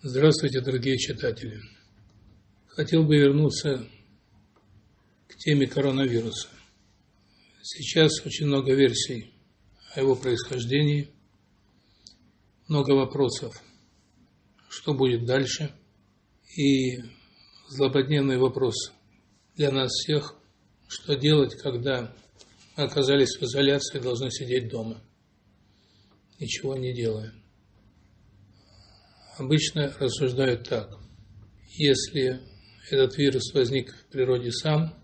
Здравствуйте, дорогие читатели. Хотел бы вернуться к теме коронавируса. Сейчас очень много версий о его происхождении, много вопросов, что будет дальше, и злободневный вопрос для нас всех, что делать, когда оказались в изоляции должны сидеть дома, ничего не делая обычно рассуждают так. Если этот вирус возник в природе сам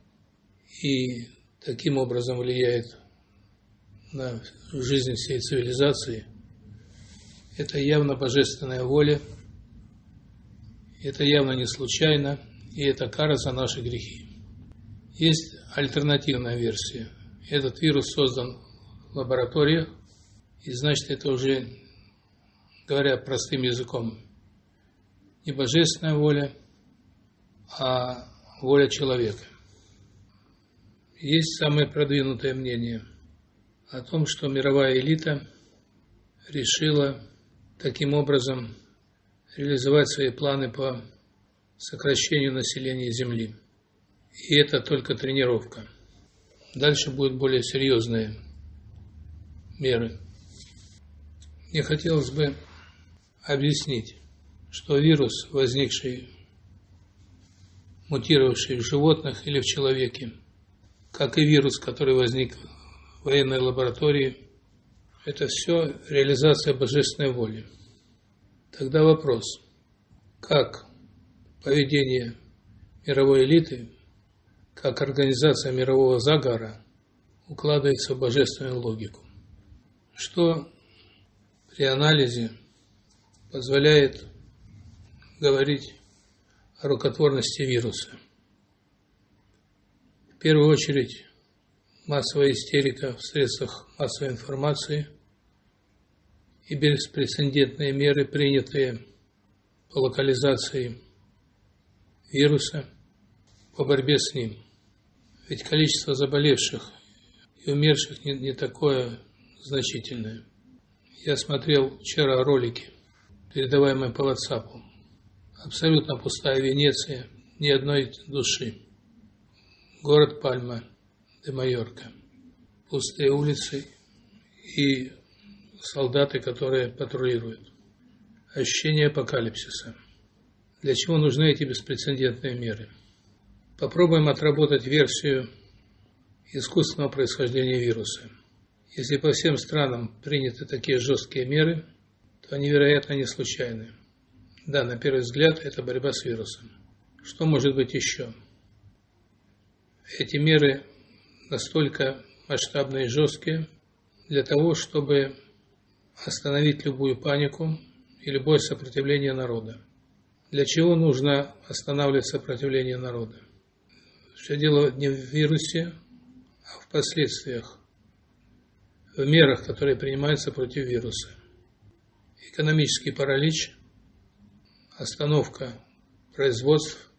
и таким образом влияет на жизнь всей цивилизации, это явно божественная воля, это явно не случайно, и это кара за наши грехи. Есть альтернативная версия. Этот вирус создан в лабораториях, и значит это уже, говоря простым языком, не божественная воля, а воля человека. Есть самое продвинутое мнение о том, что мировая элита решила таким образом реализовать свои планы по сокращению населения Земли. И это только тренировка. Дальше будут более серьезные меры. Мне хотелось бы объяснить, что вирус, возникший, мутировавший в животных или в человеке, как и вирус, который возник в военной лаборатории, это все реализация божественной воли. Тогда вопрос, как поведение мировой элиты, как организация мирового заговора укладывается в божественную логику? Что при анализе позволяет говорить о рукотворности вируса. В первую очередь, массовая истерика в средствах массовой информации и беспрецедентные меры, принятые по локализации вируса, по борьбе с ним. Ведь количество заболевших и умерших не, не такое значительное. Я смотрел вчера ролики, передаваемые по WhatsApp. Абсолютно пустая Венеция, ни одной души. Город Пальма де Майорка. Пустые улицы и солдаты, которые патрулируют. Ощущение апокалипсиса. Для чего нужны эти беспрецедентные меры? Попробуем отработать версию искусственного происхождения вируса. Если по всем странам приняты такие жесткие меры, то они, вероятно, не случайны. Да, на первый взгляд, это борьба с вирусом. Что может быть еще? Эти меры настолько масштабные и жесткие для того, чтобы остановить любую панику и любое сопротивление народа. Для чего нужно останавливать сопротивление народа? Все дело не в вирусе, а в последствиях, в мерах, которые принимаются против вируса. Экономический паралич – остановка производств,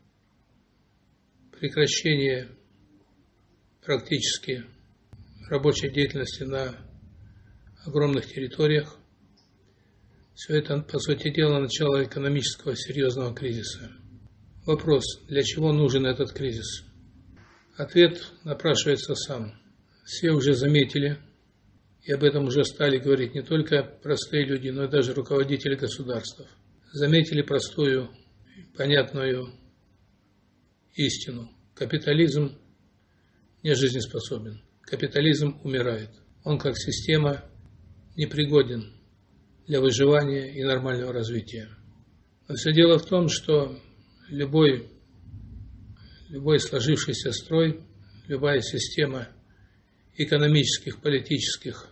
прекращение практически рабочей деятельности на огромных территориях. Все это, по сути дела, начало экономического серьезного кризиса. Вопрос, для чего нужен этот кризис? Ответ напрашивается сам. Все уже заметили, и об этом уже стали говорить не только простые люди, но и даже руководители государств – заметили простую, понятную истину. Капитализм не жизнеспособен. Капитализм умирает. Он как система непригоден для выживания и нормального развития. Но все дело в том, что любой, любой сложившийся строй, любая система экономических, политических,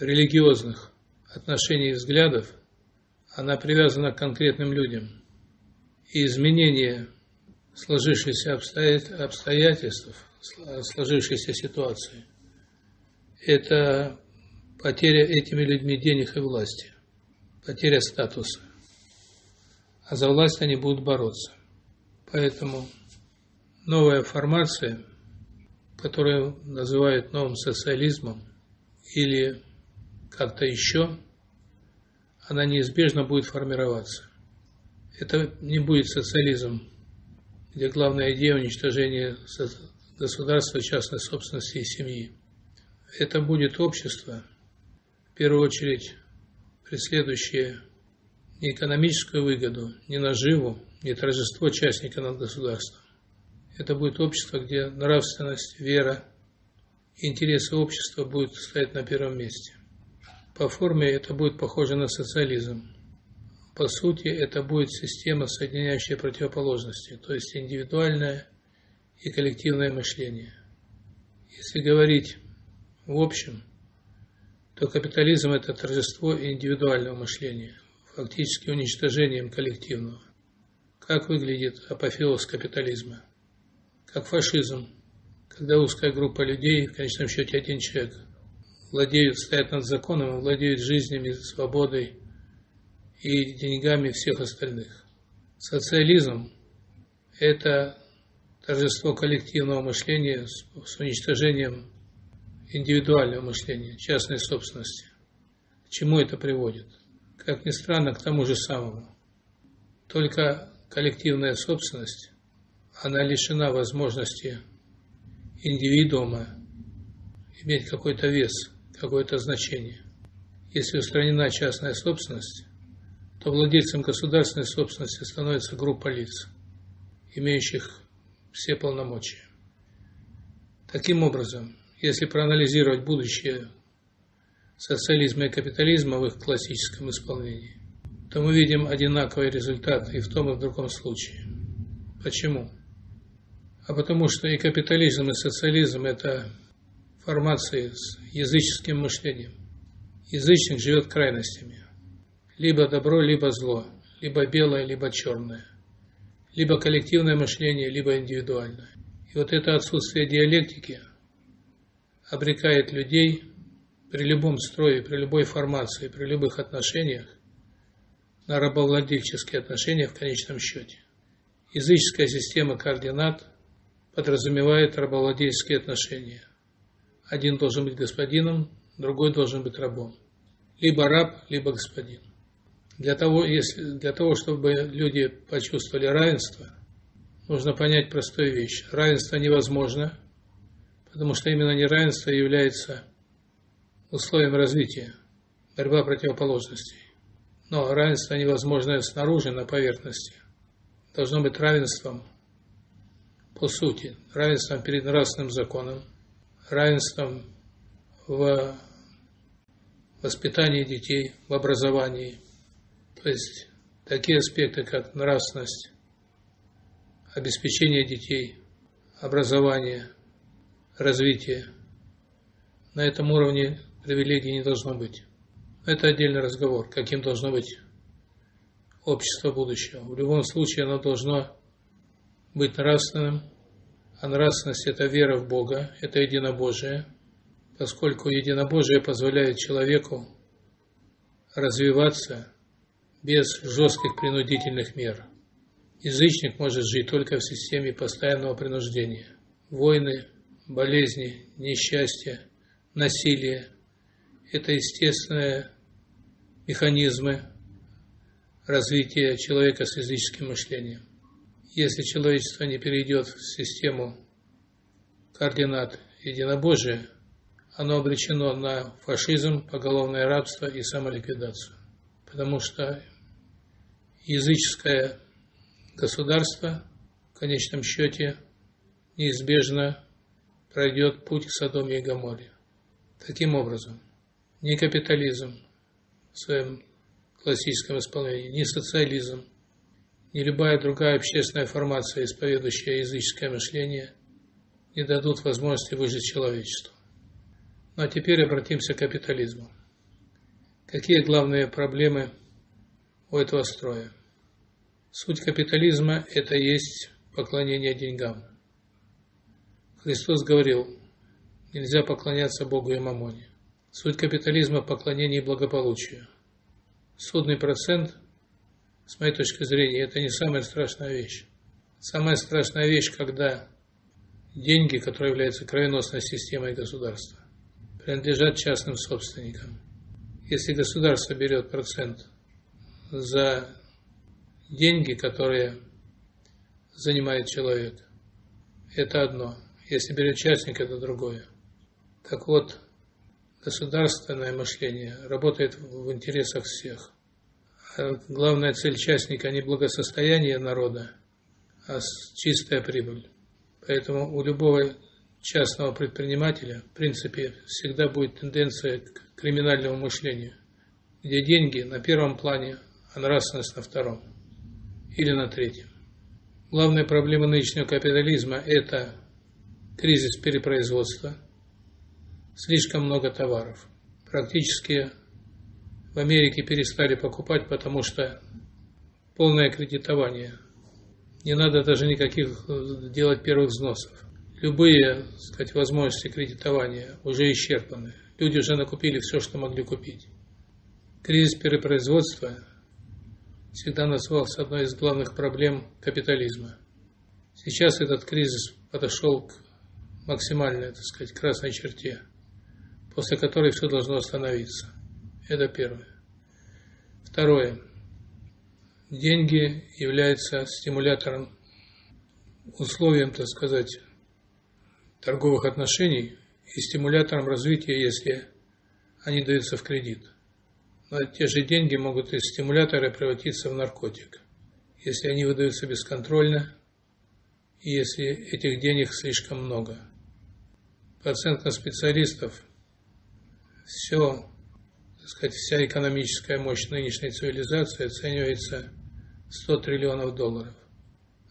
религиозных отношений и взглядов она привязана к конкретным людям. И изменение сложившихся обстоятельств, сложившейся ситуации, это потеря этими людьми денег и власти, потеря статуса. А за власть они будут бороться. Поэтому новая формация, которую называют новым социализмом или как-то еще – она неизбежно будет формироваться. Это не будет социализм, где главная идея уничтожения государства, частной собственности и семьи. Это будет общество, в первую очередь, преследующее не экономическую выгоду, не наживу, не торжество частника над государством. Это будет общество, где нравственность, вера интересы общества будут стоять на первом месте. По форме это будет похоже на социализм. По сути, это будет система, соединяющая противоположности, то есть индивидуальное и коллективное мышление. Если говорить в общем, то капитализм – это торжество индивидуального мышления, фактически уничтожением коллективного. Как выглядит апофеоз капитализма? Как фашизм, когда узкая группа людей, в конечном счете один человек, владеют, стоят над законом, владеют жизнями, свободой и деньгами всех остальных. Социализм – это торжество коллективного мышления с уничтожением индивидуального мышления, частной собственности. К чему это приводит? Как ни странно, к тому же самому. Только коллективная собственность, она лишена возможности индивидуума иметь какой-то вес, какое-то значение. Если устранена частная собственность, то владельцем государственной собственности становится группа лиц, имеющих все полномочия. Таким образом, если проанализировать будущее социализма и капитализма в их классическом исполнении, то мы видим одинаковый результат и в том, и в другом случае. Почему? А потому что и капитализм, и социализм – это формации с языческим мышлением. Язычник живет крайностями. Либо добро, либо зло. Либо белое, либо черное. Либо коллективное мышление, либо индивидуальное. И вот это отсутствие диалектики обрекает людей при любом строе, при любой формации, при любых отношениях на рабовладельческие отношения в конечном счете. Языческая система координат подразумевает рабовладельческие отношения. Один должен быть господином, другой должен быть рабом. Либо раб, либо господин. Для того, если, для того, чтобы люди почувствовали равенство, нужно понять простую вещь. Равенство невозможно, потому что именно неравенство является условием развития, борьба противоположностей. Но равенство невозможно снаружи, на поверхности. Должно быть равенством по сути, равенством перед нравственным законом, равенством в воспитании детей, в образовании. То есть такие аспекты, как нравственность, обеспечение детей, образование, развитие. На этом уровне привилегий не должно быть. Это отдельный разговор, каким должно быть общество будущего. В любом случае оно должно быть нравственным, а нравственность – это вера в Бога, это единобожие, поскольку единобожие позволяет человеку развиваться без жестких принудительных мер. Язычник может жить только в системе постоянного принуждения. Войны, болезни, несчастья, насилие – это естественные механизмы развития человека с языческим мышлением. Если человечество не перейдет в систему координат единобожия, оно обречено на фашизм, поголовное рабство и самоликвидацию. Потому что языческое государство в конечном счете неизбежно пройдет путь к Содоме и Гоморе. Таким образом, ни капитализм в своем классическом исполнении, ни социализм – ни любая другая общественная формация, исповедующая языческое мышление, не дадут возможности выжить человечеству. Ну а теперь обратимся к капитализму. Какие главные проблемы у этого строя? Суть капитализма – это есть поклонение деньгам. Христос говорил, нельзя поклоняться Богу и Мамоне. Суть капитализма – поклонение благополучию. Судный процент – с моей точки зрения, это не самая страшная вещь. Самая страшная вещь, когда деньги, которые являются кровеносной системой государства, принадлежат частным собственникам. Если государство берет процент за деньги, которые занимает человек, это одно. Если берет частник, это другое. Так вот, государственное мышление работает в интересах всех. А главная цель частника не благосостояние народа, а чистая прибыль. Поэтому у любого частного предпринимателя, в принципе, всегда будет тенденция к криминальному мышлению, где деньги на первом плане, а нравственность на втором или на третьем. Главная проблема нынешнего капитализма – это кризис перепроизводства, слишком много товаров. Практически в Америке перестали покупать, потому что полное кредитование. Не надо даже никаких э, делать первых взносов. Любые, так сказать, возможности кредитования уже исчерпаны. Люди уже накупили все, что могли купить. Кризис перепроизводства всегда назывался одной из главных проблем капитализма. Сейчас этот кризис подошел к максимальной, так сказать, красной черте, после которой все должно остановиться. Это первое. Второе. Деньги являются стимулятором, условием, так сказать, торговых отношений и стимулятором развития, если они даются в кредит. Но те же деньги могут из стимулятора превратиться в наркотик, если они выдаются бесконтрольно и если этих денег слишком много. По оценкам специалистов, все, так сказать, вся экономическая мощь нынешней цивилизации оценивается 100 триллионов долларов.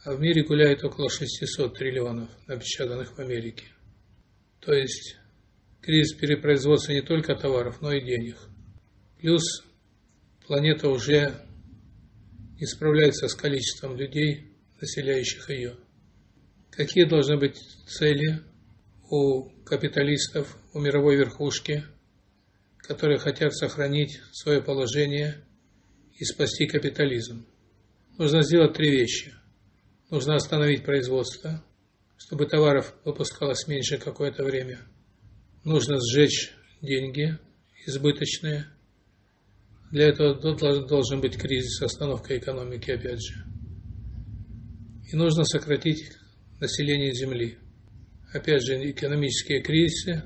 А в мире гуляет около 600 триллионов, напечатанных в Америке. То есть кризис перепроизводства не только товаров, но и денег – Плюс планета уже не справляется с количеством людей, населяющих ее. Какие должны быть цели у капиталистов, у мировой верхушки, которые хотят сохранить свое положение и спасти капитализм? Нужно сделать три вещи. Нужно остановить производство, чтобы товаров выпускалось меньше какое-то время. Нужно сжечь деньги избыточные – для этого должен быть кризис, остановка экономики, опять же. И нужно сократить население Земли. Опять же, экономические кризисы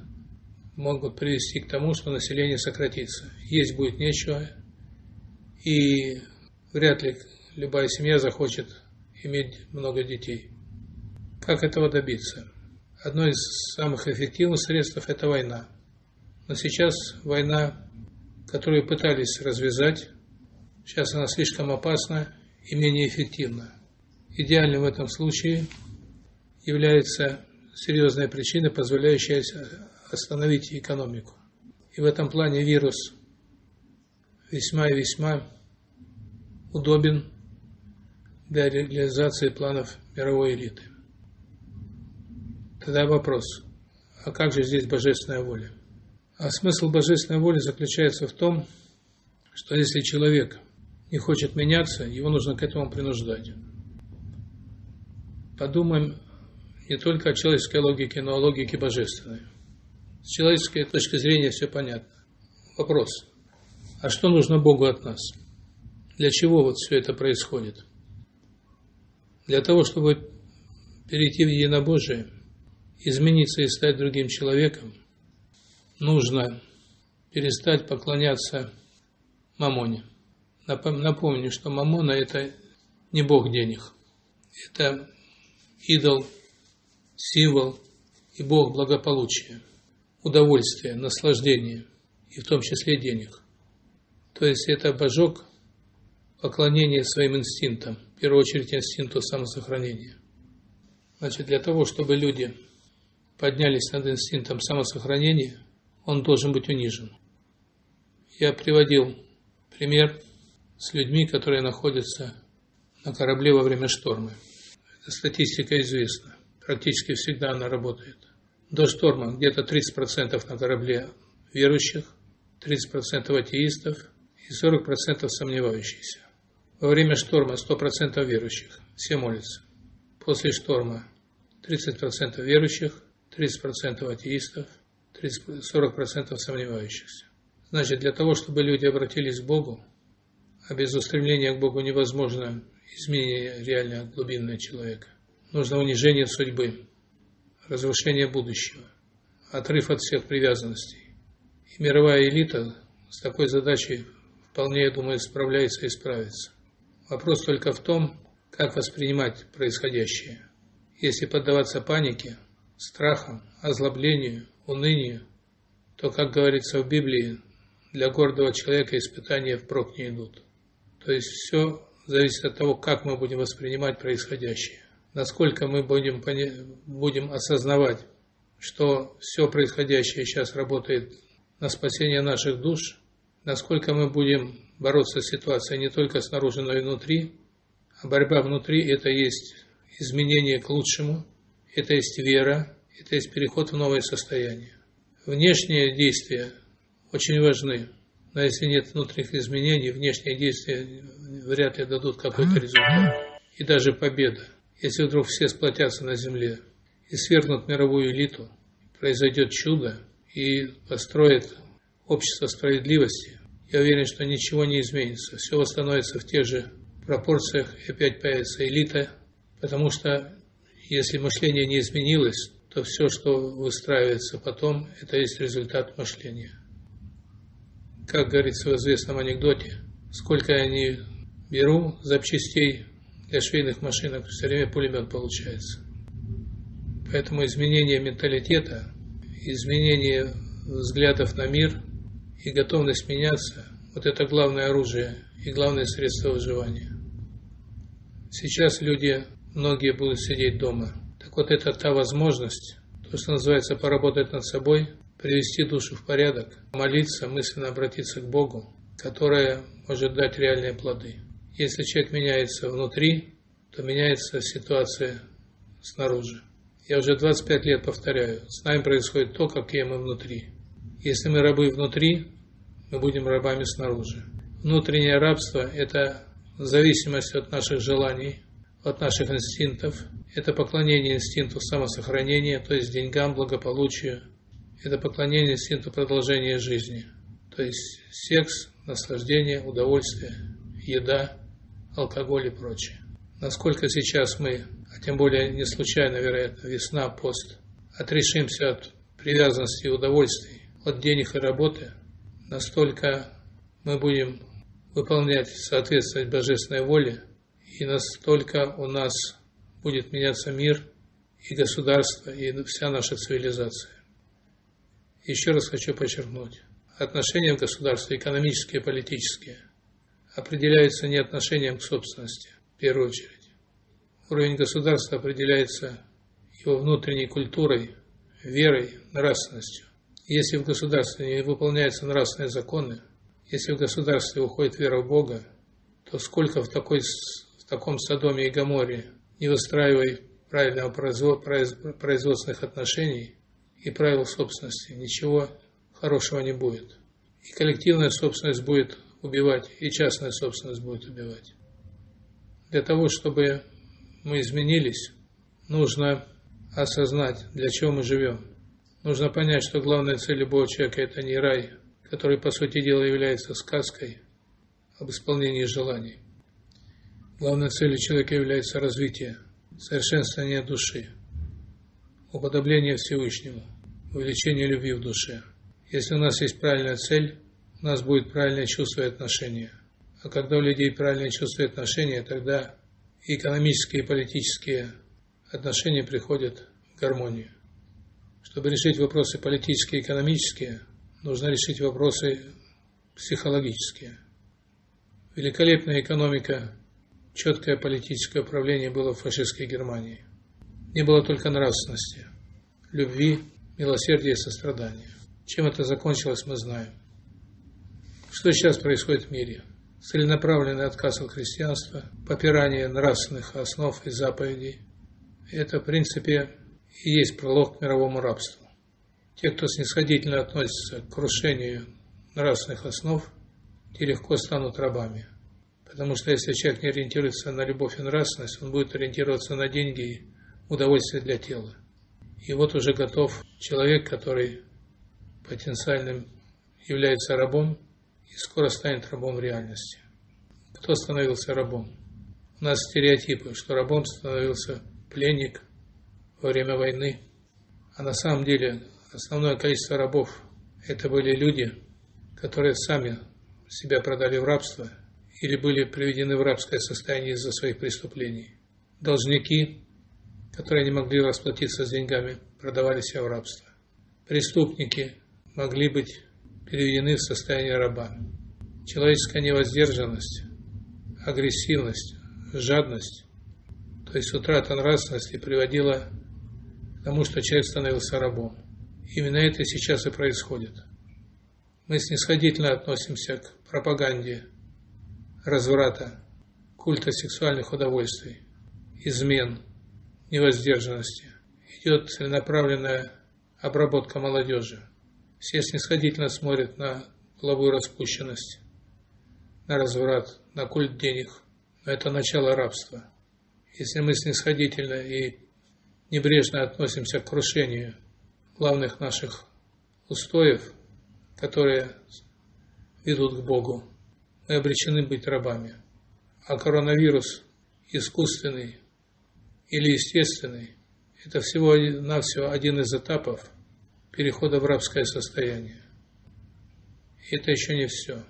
могут привести к тому, что население сократится. Есть будет нечего, и вряд ли любая семья захочет иметь много детей. Как этого добиться? Одно из самых эффективных средств – это война. Но сейчас война которую пытались развязать. Сейчас она слишком опасна и менее эффективна. Идеальным в этом случае является серьезная причина, позволяющая остановить экономику. И в этом плане вирус весьма и весьма удобен для реализации планов мировой элиты. Тогда вопрос, а как же здесь божественная воля? А смысл божественной воли заключается в том, что если человек не хочет меняться, его нужно к этому принуждать. Подумаем не только о человеческой логике, но о логике божественной. С человеческой точки зрения все понятно. Вопрос. А что нужно Богу от нас? Для чего вот все это происходит? Для того, чтобы перейти в единобожие, измениться и стать другим человеком, нужно перестать поклоняться Мамоне. Напомню, что Мамона – это не бог денег. Это идол, символ и бог благополучия, удовольствия, наслаждения, и в том числе денег. То есть это божок поклонения своим инстинктам, в первую очередь инстинкту самосохранения. Значит, для того, чтобы люди поднялись над инстинктом самосохранения – он должен быть унижен. Я приводил пример с людьми, которые находятся на корабле во время шторма. Эта статистика известна. Практически всегда она работает. До шторма где-то 30% на корабле верующих, 30% атеистов и 40% сомневающихся. Во время шторма 100% верующих, все молятся. После шторма 30% верующих, 30% атеистов, 40% сомневающихся. Значит, для того, чтобы люди обратились к Богу, а без устремления к Богу невозможно изменение реально глубинное человека. Нужно унижение судьбы, разрушение будущего, отрыв от всех привязанностей. И мировая элита с такой задачей вполне, я думаю, справляется и справится. Вопрос только в том, как воспринимать происходящее. Если поддаваться панике, страхам, озлоблению, унынию, то, как говорится в Библии, для гордого человека испытания впрок не идут. То есть все зависит от того, как мы будем воспринимать происходящее. Насколько мы будем, будем осознавать, что все происходящее сейчас работает на спасение наших душ, насколько мы будем бороться с ситуацией не только снаружи, но и внутри. А борьба внутри – это есть изменение к лучшему, это есть вера, это есть переход в новое состояние. Внешние действия очень важны, но если нет внутренних изменений, внешние действия вряд ли дадут какой-то результат. И даже победа. Если вдруг все сплотятся на земле и свергнут мировую элиту, произойдет чудо и построит общество справедливости, я уверен, что ничего не изменится. Все восстановится в тех же пропорциях, и опять появится элита, потому что если мышление не изменилось, то все, что выстраивается потом, это есть результат мышления. Как говорится в известном анекдоте, сколько я не беру запчастей для швейных машинок, все время пулемет получается. Поэтому изменение менталитета, изменение взглядов на мир и готовность меняться – вот это главное оружие и главное средство выживания. Сейчас люди, многие будут сидеть дома. Так вот, это та возможность, то, что называется, поработать над собой, привести душу в порядок, молиться, мысленно обратиться к Богу, которая может дать реальные плоды. Если человек меняется внутри, то меняется ситуация снаружи. Я уже 25 лет повторяю, с нами происходит то, какие мы внутри. Если мы рабы внутри, мы будем рабами снаружи. Внутреннее рабство – это зависимость от наших желаний, от наших инстинктов. Это поклонение инстинкту самосохранения, то есть деньгам, благополучию. Это поклонение инстинкту продолжения жизни, то есть секс, наслаждение, удовольствие, еда, алкоголь и прочее. Насколько сейчас мы, а тем более не случайно, вероятно, весна, пост, отрешимся от привязанности и удовольствий, от денег и работы, настолько мы будем выполнять соответствовать божественной воле, и настолько у нас будет меняться мир и государство, и вся наша цивилизация. Еще раз хочу подчеркнуть, отношения в государстве, экономические и политические, определяются не отношением к собственности, в первую очередь. Уровень государства определяется его внутренней культурой, верой, нравственностью. Если в государстве не выполняются нравственные законы, если в государстве уходит вера в Бога, то сколько в, такой, в таком Содоме и Гаморе не выстраивай правильного производственных отношений и правил собственности, ничего хорошего не будет. И коллективная собственность будет убивать, и частная собственность будет убивать. Для того, чтобы мы изменились, нужно осознать, для чего мы живем. Нужно понять, что главная цель любого человека – это не рай, который, по сути дела, является сказкой об исполнении желаний. Главной целью человека является развитие, совершенствование души, уподобление Всевышнему, увеличение любви в душе. Если у нас есть правильная цель, у нас будет правильное чувство и отношение. А когда у людей правильное чувство и отношение, тогда экономические и политические отношения приходят в гармонию. Чтобы решить вопросы политические и экономические, нужно решить вопросы психологические. Великолепная экономика, четкое политическое управление было в фашистской Германии. Не было только нравственности, любви, милосердия и сострадания. Чем это закончилось, мы знаем. Что сейчас происходит в мире? Целенаправленный отказ от христианства, попирание нравственных основ и заповедей. Это, в принципе, и есть пролог к мировому рабству. Те, кто снисходительно относится к крушению нравственных основ, те легко станут рабами. Потому что если человек не ориентируется на любовь и нравственность, он будет ориентироваться на деньги и удовольствие для тела. И вот уже готов человек, который потенциальным является рабом и скоро станет рабом реальности. Кто становился рабом? У нас стереотипы, что рабом становился пленник во время войны. А на самом деле основное количество рабов это были люди, которые сами себя продали в рабство или были приведены в рабское состояние из-за своих преступлений. Должники, которые не могли расплатиться с деньгами, продавали себя в рабство. Преступники могли быть переведены в состояние раба. Человеческая невоздержанность, агрессивность, жадность, то есть утрата нравственности приводила к тому, что человек становился рабом. Именно это сейчас и происходит. Мы снисходительно относимся к пропаганде разврата, культа сексуальных удовольствий, измен, невоздержанности. Идет целенаправленная обработка молодежи. Все снисходительно смотрят на половую распущенность, на разврат, на культ денег. Но это начало рабства. Если мы снисходительно и небрежно относимся к крушению главных наших устоев, которые ведут к Богу, мы обречены быть рабами. А коронавирус искусственный или естественный – это всего-навсего один из этапов перехода в рабское состояние. И это еще не все.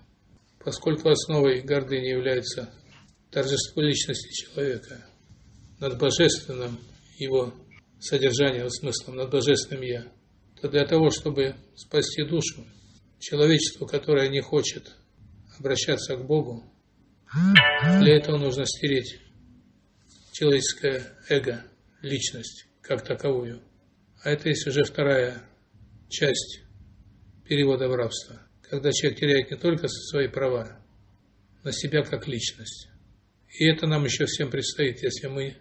Поскольку основой гордыни является торжество личности человека над божественным его содержанием, смыслом, над божественным «я», то для того, чтобы спасти душу, человечеству, которое не хочет обращаться к Богу, для этого нужно стереть человеческое эго, личность как таковую. А это есть уже вторая часть перевода в рабство, когда человек теряет не только свои права, но себя как личность. И это нам еще всем предстоит, если мы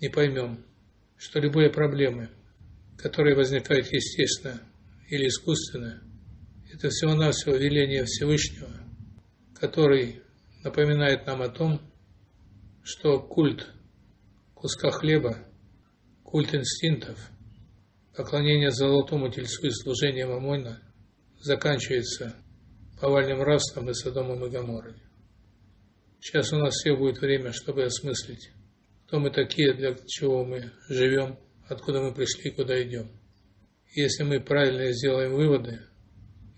не поймем, что любые проблемы, которые возникают естественно или искусственно, это всего-навсего веление Всевышнего, который напоминает нам о том, что культ куска хлеба, культ инстинктов, поклонение золотому тельцу и служение Мамона заканчивается повальным рабством и Содомом и Гаморой. Сейчас у нас все будет время, чтобы осмыслить, кто мы такие, для чего мы живем, откуда мы пришли и куда идем. Если мы правильно сделаем выводы –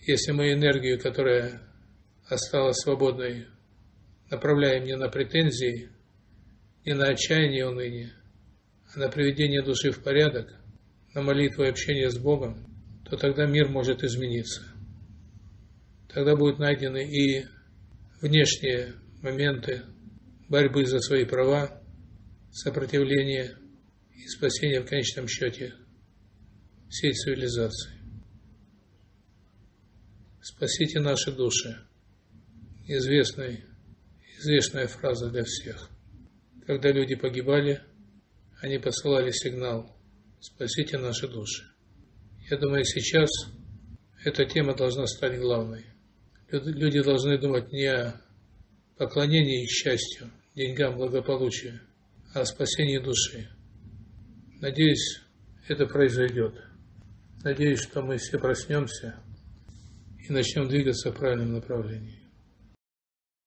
если мы энергию, которая осталась свободной, направляем не на претензии, не на отчаяние и уныние, а на приведение души в порядок, на молитву и общение с Богом, то тогда мир может измениться. Тогда будут найдены и внешние моменты борьбы за свои права, сопротивления и спасения в конечном счете всей цивилизации. Спасите наши души. Известный, известная фраза для всех. Когда люди погибали, они посылали сигнал «Спасите наши души». Я думаю, сейчас эта тема должна стать главной. Люди должны думать не о поклонении и счастью, деньгам, благополучию, а о спасении души. Надеюсь, это произойдет. Надеюсь, что мы все проснемся – и начнем двигаться в правильном направлении.